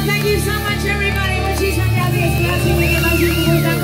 Thank you so much, everybody. Muchísimas gracias. Gracias, Miguel Ángel.